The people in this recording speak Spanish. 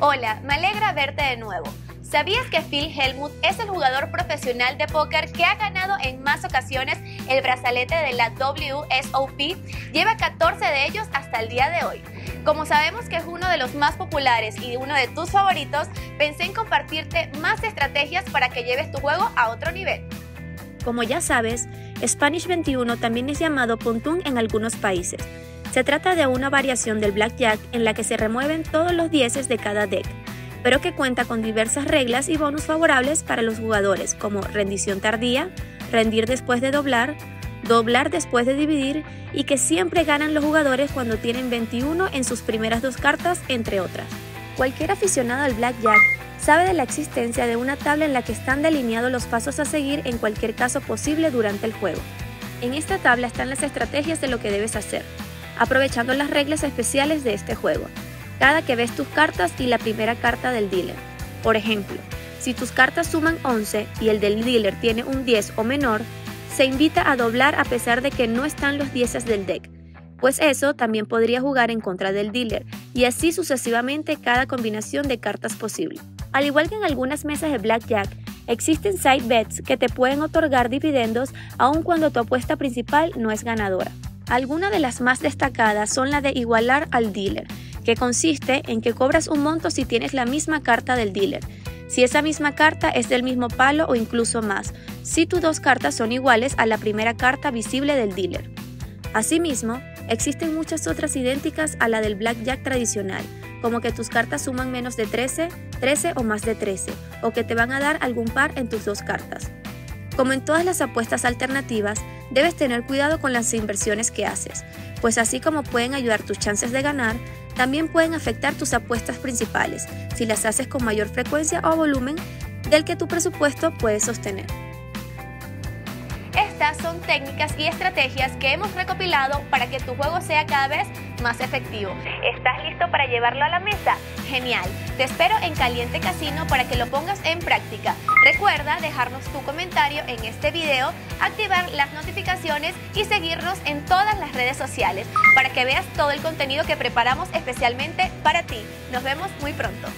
Hola, me alegra verte de nuevo. ¿Sabías que Phil Helmut es el jugador profesional de póker que ha ganado en más ocasiones el brazalete de la WSOP? Lleva 14 de ellos hasta el día de hoy. Como sabemos que es uno de los más populares y uno de tus favoritos, pensé en compartirte más estrategias para que lleves tu juego a otro nivel. Como ya sabes, Spanish 21 también es llamado Puntún en algunos países. Se trata de una variación del blackjack en la que se remueven todos los dieces de cada deck, pero que cuenta con diversas reglas y bonus favorables para los jugadores, como rendición tardía, rendir después de doblar, doblar después de dividir y que siempre ganan los jugadores cuando tienen 21 en sus primeras dos cartas, entre otras. Cualquier aficionado al blackjack sabe de la existencia de una tabla en la que están delineados los pasos a seguir en cualquier caso posible durante el juego. En esta tabla están las estrategias de lo que debes hacer aprovechando las reglas especiales de este juego, cada que ves tus cartas y la primera carta del dealer. Por ejemplo, si tus cartas suman 11 y el del dealer tiene un 10 o menor, se invita a doblar a pesar de que no están los 10 del deck, pues eso también podría jugar en contra del dealer, y así sucesivamente cada combinación de cartas posible. Al igual que en algunas mesas de blackjack, existen side bets que te pueden otorgar dividendos aun cuando tu apuesta principal no es ganadora. Algunas de las más destacadas son la de igualar al dealer, que consiste en que cobras un monto si tienes la misma carta del dealer, si esa misma carta es del mismo palo o incluso más, si tus dos cartas son iguales a la primera carta visible del dealer. Asimismo, existen muchas otras idénticas a la del blackjack tradicional, como que tus cartas suman menos de 13, 13 o más de 13, o que te van a dar algún par en tus dos cartas. Como en todas las apuestas alternativas, debes tener cuidado con las inversiones que haces, pues así como pueden ayudar tus chances de ganar, también pueden afectar tus apuestas principales si las haces con mayor frecuencia o volumen del que tu presupuesto puede sostener. Estas son técnicas y estrategias que hemos recopilado para que tu juego sea cada vez más efectivo. ¿Estás listo para llevarlo a la mesa? Genial. Te espero en Caliente Casino para que lo pongas en práctica. Recuerda dejarnos tu comentario en este video, activar las notificaciones y seguirnos en todas las redes sociales para que veas todo el contenido que preparamos especialmente para ti. Nos vemos muy pronto.